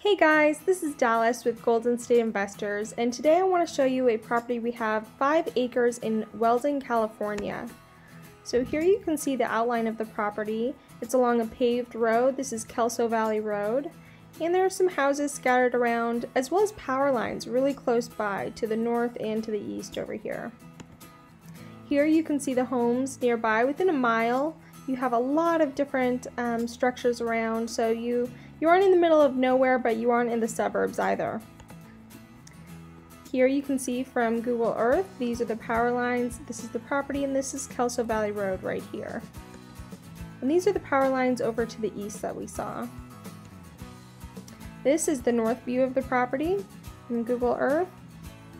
Hey guys, this is Dallas with Golden State Investors, and today I want to show you a property we have 5 acres in Weldon, California. So here you can see the outline of the property. It's along a paved road. This is Kelso Valley Road. And there are some houses scattered around, as well as power lines really close by to the north and to the east over here. Here you can see the homes nearby within a mile. You have a lot of different um, structures around, so you you aren't in the middle of nowhere, but you aren't in the suburbs either. Here you can see from Google Earth, these are the power lines, this is the property, and this is Kelso Valley Road right here. And these are the power lines over to the east that we saw. This is the north view of the property from Google Earth,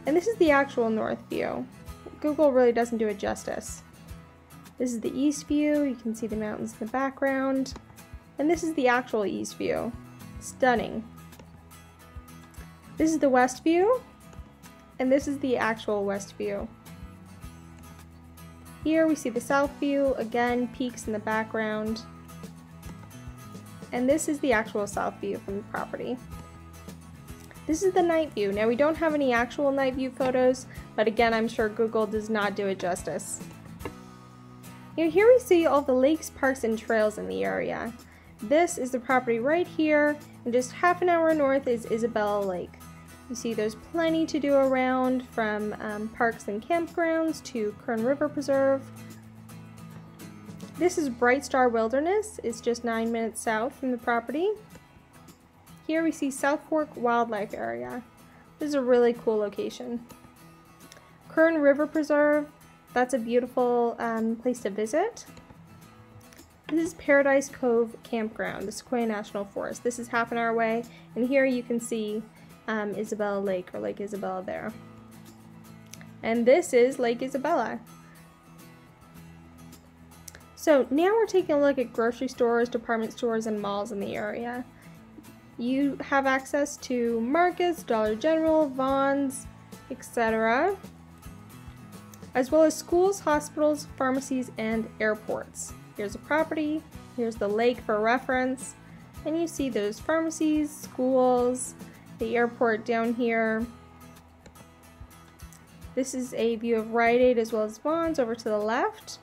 and this is the actual north view. Google really doesn't do it justice. This is the east view, you can see the mountains in the background. And this is the actual east view. Stunning. This is the west view, and this is the actual west view. Here we see the south view, again, peaks in the background. And this is the actual south view from the property. This is the night view. Now we don't have any actual night view photos, but again, I'm sure Google does not do it justice. Here we see all the lakes, parks, and trails in the area. This is the property right here, and just half an hour north is Isabella Lake. You see there's plenty to do around from um, parks and campgrounds to Kern River Preserve. This is Bright Star Wilderness. It's just nine minutes south from the property. Here we see South Fork Wildlife Area. This is a really cool location. Kern River Preserve, that's a beautiful um, place to visit. This is Paradise Cove Campground, the Sequoia National Forest. This is half an hour away, and here you can see um, Isabella Lake, or Lake Isabella there. And this is Lake Isabella. So now we're taking a look at grocery stores, department stores, and malls in the area. You have access to Marcus, Dollar General, Vons, etc., as well as schools, hospitals, pharmacies, and airports. Here's a property, here's the lake for reference, and you see those pharmacies, schools, the airport down here. This is a view of Rite Aid as well as Vons over to the left.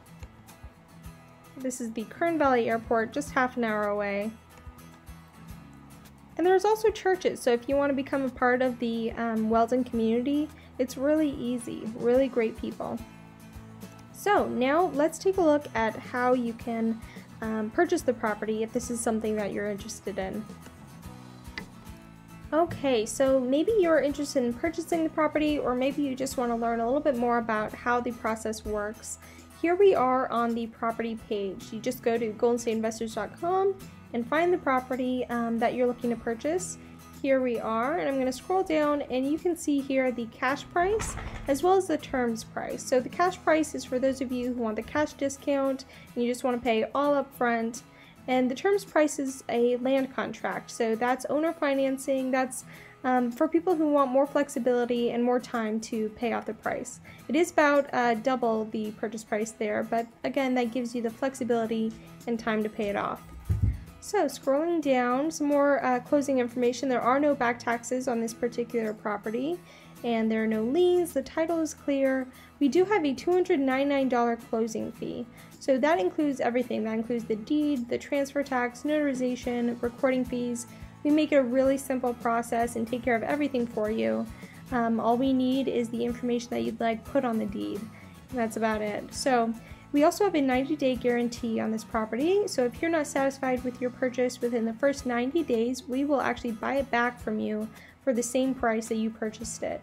This is the Kern Valley Airport, just half an hour away. And there's also churches, so if you want to become a part of the um, Weldon community, it's really easy, really great people. So now let's take a look at how you can um, purchase the property if this is something that you're interested in. Okay, so maybe you're interested in purchasing the property or maybe you just want to learn a little bit more about how the process works. Here we are on the property page. You just go to goldenstateinvestors.com and find the property um, that you're looking to purchase here we are and I'm going to scroll down and you can see here the cash price as well as the terms price. So the cash price is for those of you who want the cash discount and you just want to pay all up front and the terms price is a land contract so that's owner financing that's um, for people who want more flexibility and more time to pay off the price. It is about uh, double the purchase price there but again that gives you the flexibility and time to pay it off. So scrolling down, some more uh, closing information. There are no back taxes on this particular property and there are no liens. The title is clear. We do have a $299 closing fee. So that includes everything. That includes the deed, the transfer tax, notarization, recording fees. We make it a really simple process and take care of everything for you. Um, all we need is the information that you'd like put on the deed. That's about it. So we also have a 90 day guarantee on this property, so if you're not satisfied with your purchase within the first 90 days, we will actually buy it back from you for the same price that you purchased it.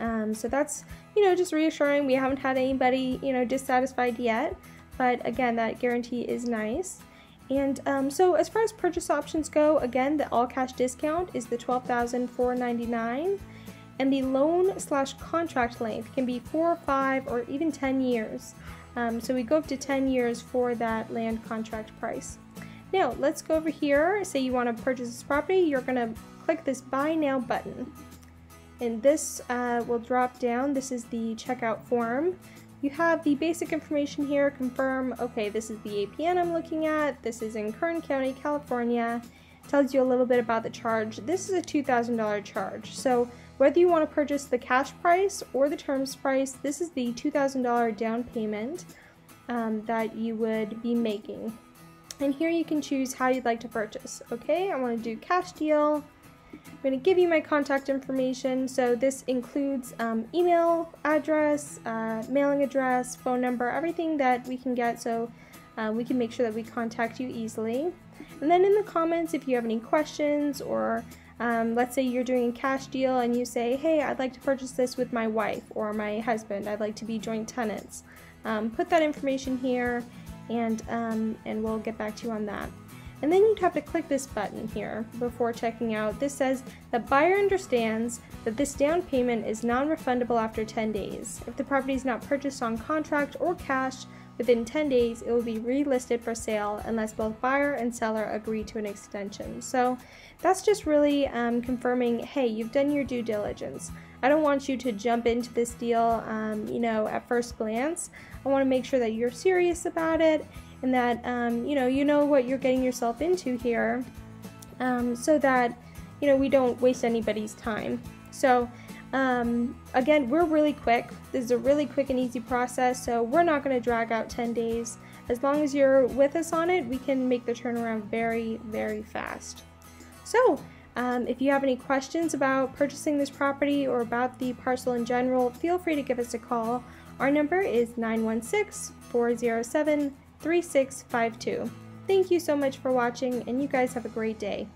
Um, so that's, you know, just reassuring. We haven't had anybody, you know, dissatisfied yet, but again, that guarantee is nice. And um, so as far as purchase options go, again, the all cash discount is the $12,499 and the loan slash contract length can be four, five, or even 10 years. Um, so we go up to 10 years for that land contract price. Now let's go over here. Say you want to purchase this property, you're going to click this buy now button. And this uh, will drop down. This is the checkout form. You have the basic information here, confirm, okay, this is the APN I'm looking at, this is in Kern County, California. Tells you a little bit about the charge. This is a $2,000 charge. So whether you want to purchase the cash price or the terms price, this is the $2,000 down payment um, that you would be making. And here you can choose how you'd like to purchase. Okay, I want to do cash deal. I'm going to give you my contact information. So this includes um, email address, uh, mailing address, phone number, everything that we can get so uh, we can make sure that we contact you easily. And then in the comments, if you have any questions or um, let's say you're doing a cash deal and you say, hey, I'd like to purchase this with my wife or my husband. I'd like to be joint tenants. Um, put that information here and, um, and we'll get back to you on that. And then you'd have to click this button here before checking out. This says the buyer understands that this down payment is non-refundable after 10 days. If the property is not purchased on contract or cash within 10 days, it will be relisted for sale unless both buyer and seller agree to an extension. So that's just really um, confirming, hey, you've done your due diligence. I don't want you to jump into this deal, um, you know, at first glance. I want to make sure that you're serious about it and that um, you know you know what you're getting yourself into here um, so that you know we don't waste anybody's time so um, again we're really quick this is a really quick and easy process so we're not going to drag out 10 days as long as you're with us on it we can make the turnaround very very fast so um, if you have any questions about purchasing this property or about the parcel in general feel free to give us a call our number is 916 407 3652. Thank you so much for watching, and you guys have a great day.